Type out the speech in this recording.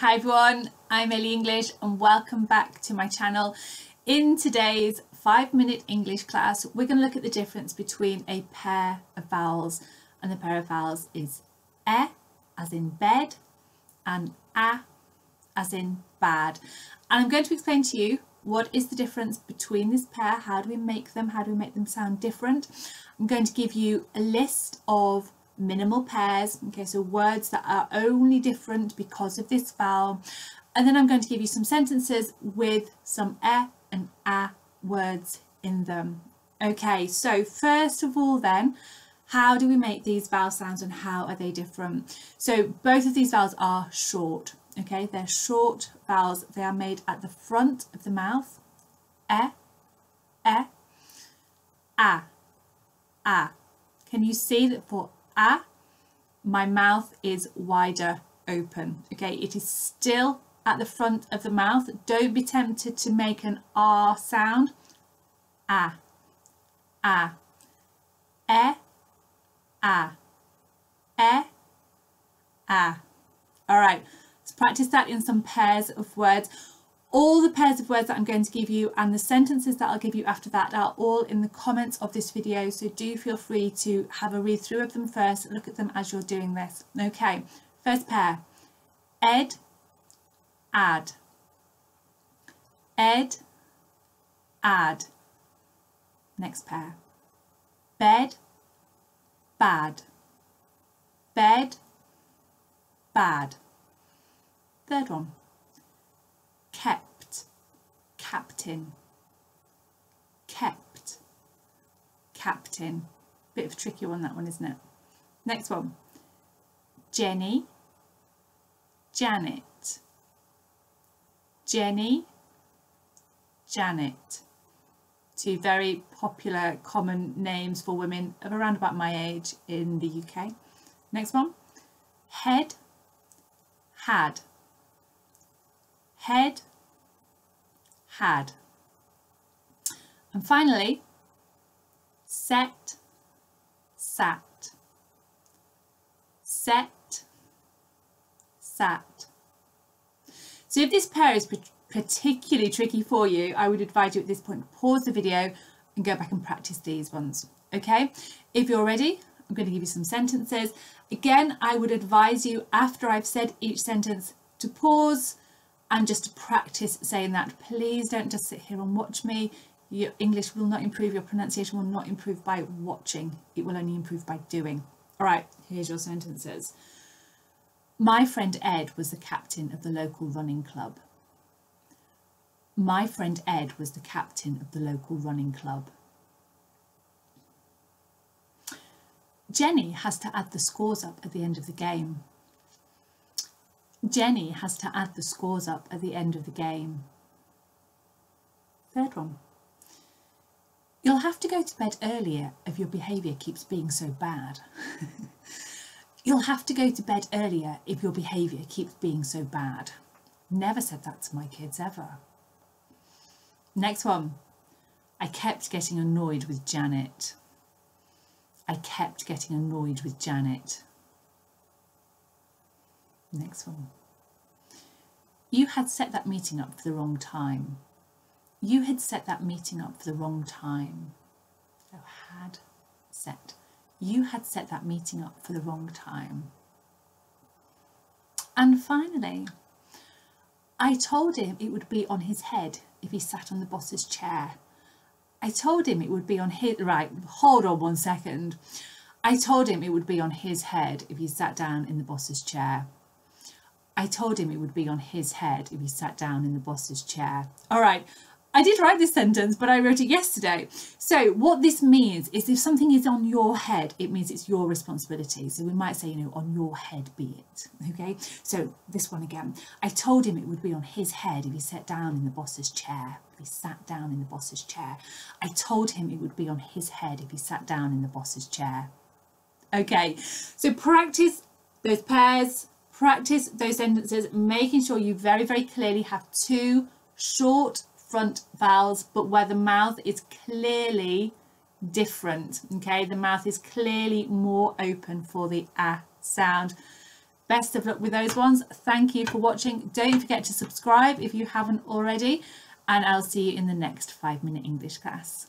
Hi everyone, I'm Ellie English and welcome back to my channel. In today's five minute English class, we're going to look at the difference between a pair of vowels and the pair of vowels is e as in bed and a as in bad. And I'm going to explain to you what is the difference between this pair, how do we make them, how do we make them sound different. I'm going to give you a list of minimal pairs, okay, so words that are only different because of this vowel. And then I'm going to give you some sentences with some e and a words in them. Okay, so first of all then, how do we make these vowel sounds and how are they different? So both of these vowels are short, okay, they're short vowels. They are made at the front of the mouth, e, e, a, a. Can you see that for ah, my mouth is wider open. Okay, it is still at the front of the mouth. Don't be tempted to make an R sound. Ah, ah, eh, ah, eh, ah. All right, let's practice that in some pairs of words all the pairs of words that I'm going to give you and the sentences that I'll give you after that are all in the comments of this video so do feel free to have a read through of them first look at them as you're doing this. Okay first pair ed add ed add next pair bed bad. Bed bad. Third one kept, captain, kept, captain. Bit of a tricky one that one, isn't it? Next one, Jenny, Janet, Jenny, Janet. Two very popular common names for women of around about my age in the UK. Next one, head, had, head, had. And finally, set, sat, set, sat. So if this pair is particularly tricky for you, I would advise you at this point to pause the video and go back and practice these ones. Okay, if you're ready, I'm going to give you some sentences. Again, I would advise you after I've said each sentence to pause, and just to practice saying that. Please don't just sit here and watch me. Your English will not improve, your pronunciation will not improve by watching. It will only improve by doing. All right, here's your sentences. My friend Ed was the captain of the local running club. My friend Ed was the captain of the local running club. Jenny has to add the scores up at the end of the game. Jenny has to add the scores up at the end of the game. Third one. You'll have to go to bed earlier if your behaviour keeps being so bad. You'll have to go to bed earlier if your behaviour keeps being so bad. Never said that to my kids ever. Next one. I kept getting annoyed with Janet. I kept getting annoyed with Janet. Next one. You had set that meeting up for the wrong time. You had set that meeting up for the wrong time. So had set. You had set that meeting up for the wrong time. And finally, I told him it would be on his head if he sat on the boss's chair. I told him it would be on his, right, hold on one second. I told him it would be on his head if he sat down in the boss's chair. I told him it would be on his head if he sat down in the boss's chair. All right, I did write this sentence, but I wrote it yesterday. So what this means is if something is on your head, it means it's your responsibility. So we might say, you know, on your head be it, okay? So this one again, I told him it would be on his head if he sat down in the boss's chair. If he sat down in the boss's chair. I told him it would be on his head if he sat down in the boss's chair. Okay, so practice those pairs, practice those sentences, making sure you very, very clearly have two short front vowels, but where the mouth is clearly different, okay? The mouth is clearly more open for the ah sound. Best of luck with those ones. Thank you for watching. Don't forget to subscribe if you haven't already, and I'll see you in the next five minute English class.